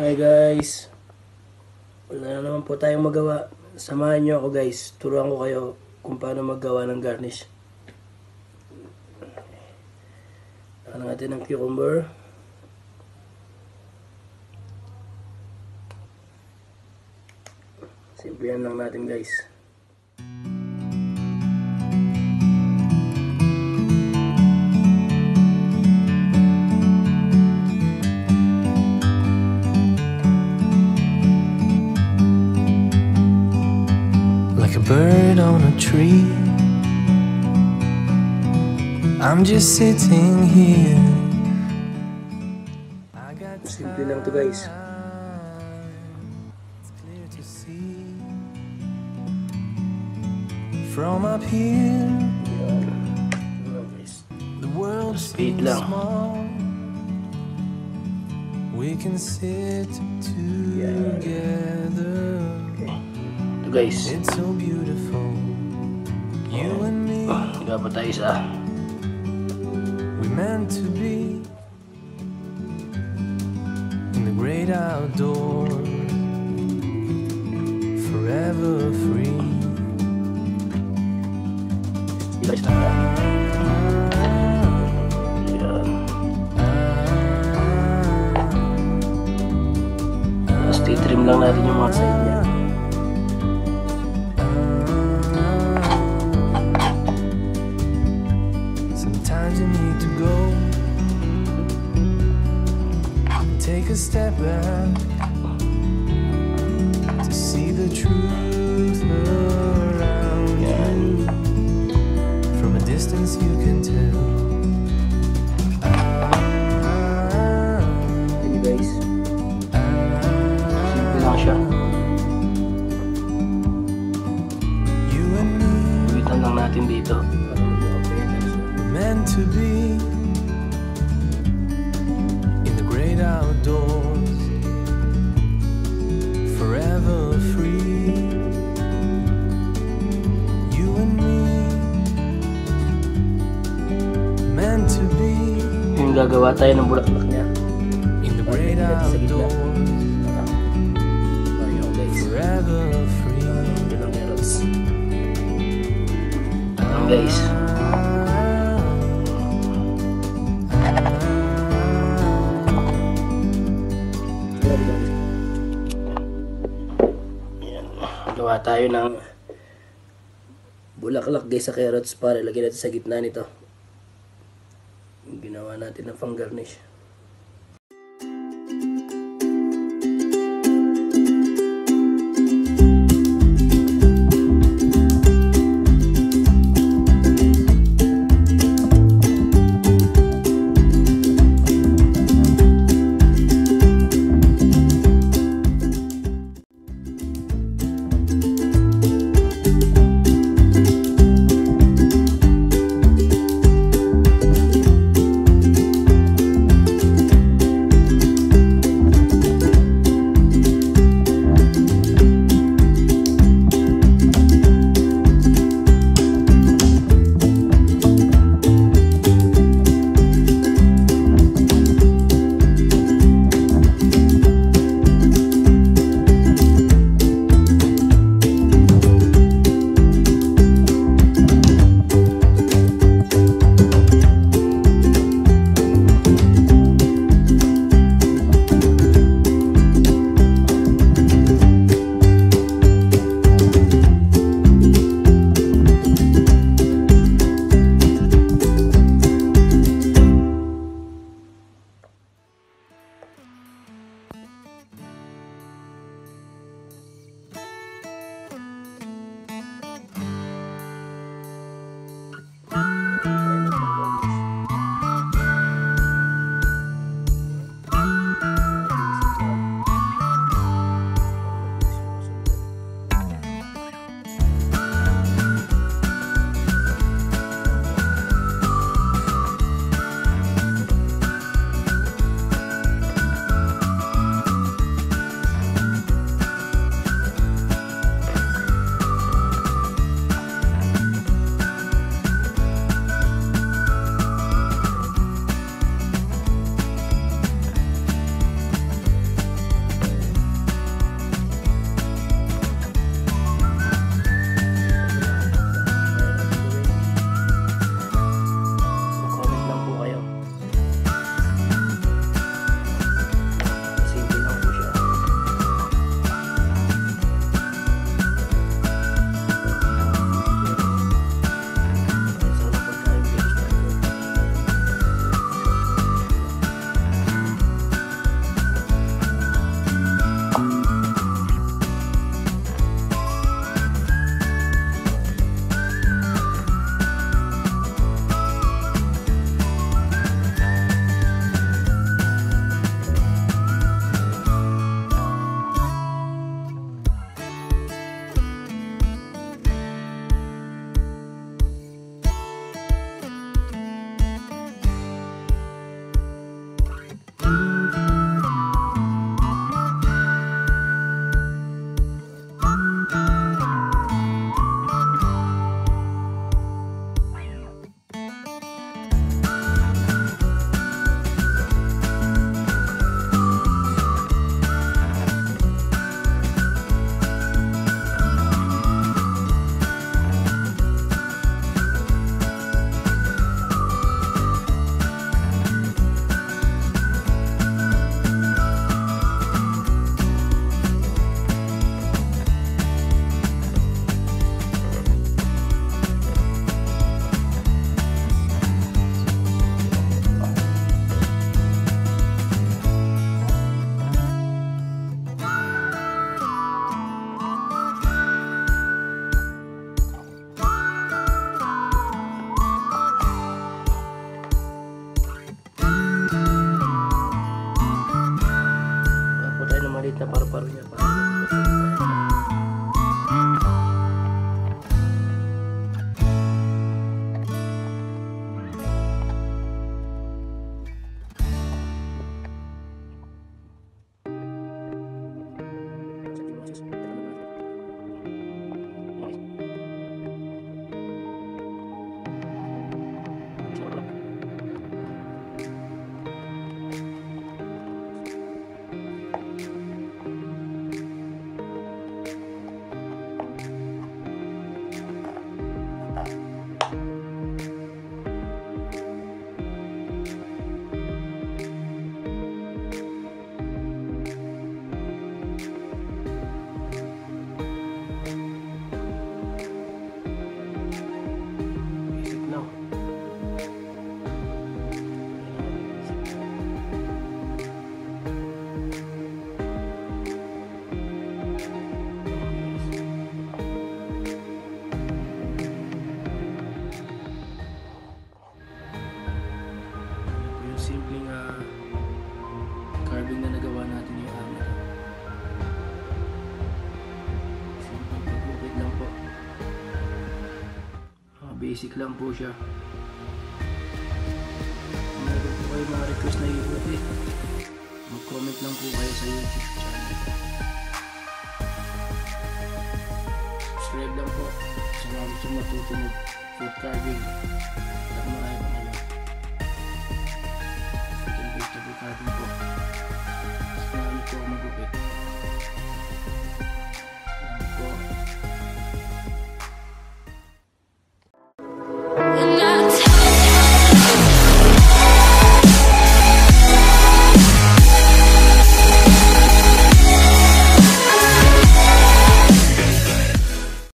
Hi guys. Wala na naman po tayong magawa. Samahan nyo ako guys. Turuan ko kayo kung paano maggawa ng garnish. Ano natin ng cucumber. Simplihan lang natin guys. Bird on a tree. I'm just sitting here. I got Simple lang to guys. It's clear to see from up here. Yan. Yan, guys. The world Speed seems small. We can sit together. Ito guys. It's so beautiful. Oh, and me. ah. We meant to be in the great outdoors. Step back to see the truth around you. From a distance, you can tell. Ah, Yan you guys. ah, Simple lang siya. you and me Uwitan lang natin dito. Para mag-open na siya. were meant to be Gagawa tayo ng bulaklak niya. in the great Sa gitna. Ayun guys. forever free. Yun ang carrots. Ayun guys. Gawa tayo ng bulaklak guys sa carrots para ilagay natin sa gitna nito. Ginawa natin ng pang garnish. carving na nagawa natin yung hammer. Simple lang po. Ah, basic lang po siya. Kung meron po kayo mga request na i-upload eh, mag-comment lang po kayo sa YouTube channel. Subscribe lang po sa mga gusto matutunog food carving at mga ibang alam. Thank you. 오는 고객